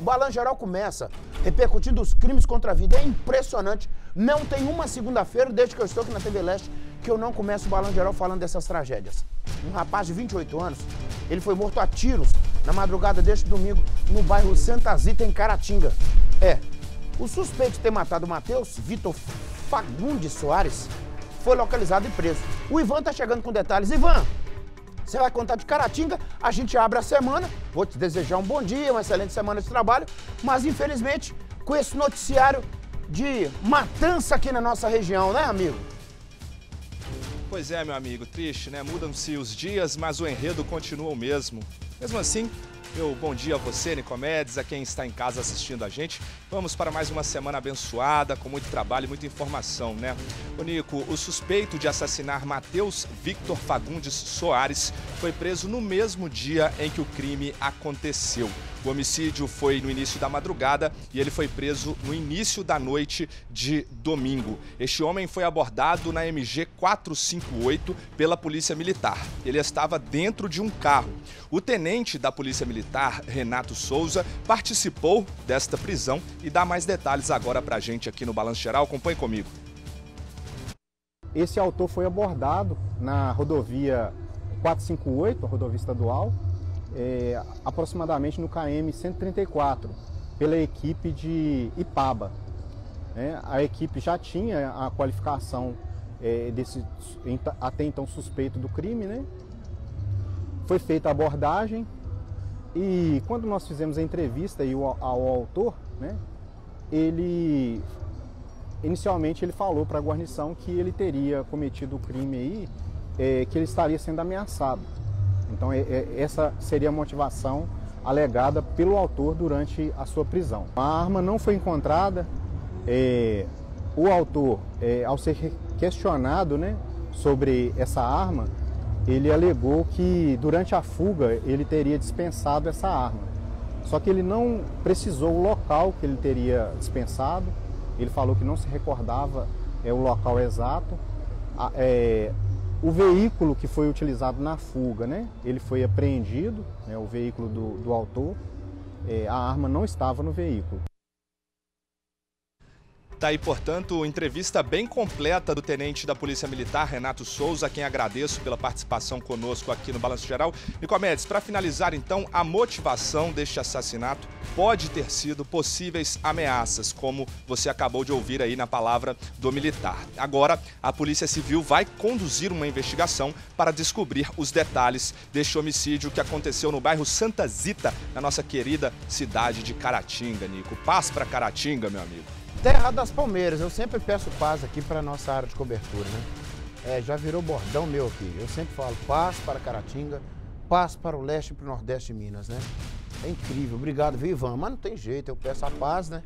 O balanço geral começa repercutindo os crimes contra a vida. É impressionante. Não tem uma segunda-feira, desde que eu estou aqui na TV Leste, que eu não começo o balanço geral falando dessas tragédias. Um rapaz de 28 anos, ele foi morto a tiros na madrugada deste domingo no bairro Santa Zita, em Caratinga. É, o suspeito de ter matado o Matheus Vitor Fagundes Soares foi localizado e preso. O Ivan tá chegando com detalhes. Ivan, você vai contar de Caratinga, a gente abre a semana. Vou te desejar um bom dia, uma excelente semana de trabalho. Mas infelizmente, com esse noticiário de matança aqui na nossa região, né, amigo? Pois é, meu amigo, triste, né? Mudam-se os dias, mas o enredo continua o mesmo. Mesmo assim, meu bom dia a você, Nicomedes, a quem está em casa assistindo a gente. Vamos para mais uma semana abençoada, com muito trabalho e muita informação, né? O Nico, o suspeito de assassinar Matheus Victor Fagundes Soares foi preso no mesmo dia em que o crime aconteceu. O homicídio foi no início da madrugada e ele foi preso no início da noite de domingo. Este homem foi abordado na MG 458 pela Polícia Militar. Ele estava dentro de um carro. O tenente da Polícia Militar, Renato Souza, participou desta prisão e dá mais detalhes agora pra gente aqui no Balanço Geral. Acompanhe comigo. Esse autor foi abordado na rodovia 458, a rodovia estadual, é, aproximadamente no KM 134, pela equipe de Ipaba. É, a equipe já tinha a qualificação é, desse até então suspeito do crime, né? Foi feita a abordagem e quando nós fizemos a entrevista ao, ao autor, né? Ele inicialmente ele falou para a guarnição que ele teria cometido o crime aí, é, que ele estaria sendo ameaçado. Então, é, é, essa seria a motivação alegada pelo autor durante a sua prisão. A arma não foi encontrada. É, o autor, é, ao ser questionado né, sobre essa arma, ele alegou que durante a fuga ele teria dispensado essa arma. Só que ele não precisou o local que ele teria dispensado. Ele falou que não se recordava é, o local exato. É, o veículo que foi utilizado na fuga, né, ele foi apreendido, né, o veículo do, do autor, é, a arma não estava no veículo. Tá aí, portanto, entrevista bem completa do tenente da Polícia Militar, Renato Souza, a quem agradeço pela participação conosco aqui no Balanço Geral. Nicomedes, para finalizar então, a motivação deste assassinato pode ter sido possíveis ameaças, como você acabou de ouvir aí na palavra do militar. Agora, a Polícia Civil vai conduzir uma investigação para descobrir os detalhes deste homicídio que aconteceu no bairro Santa Zita, na nossa querida cidade de Caratinga, Nico. Paz para Caratinga, meu amigo. Terra das Palmeiras, eu sempre peço paz aqui para nossa área de cobertura, né? É, já virou bordão meu aqui. Eu sempre falo paz para Caratinga, paz para o leste e para o nordeste de Minas, né? É incrível. Obrigado, viu, Ivan? Mas não tem jeito, eu peço a paz, né?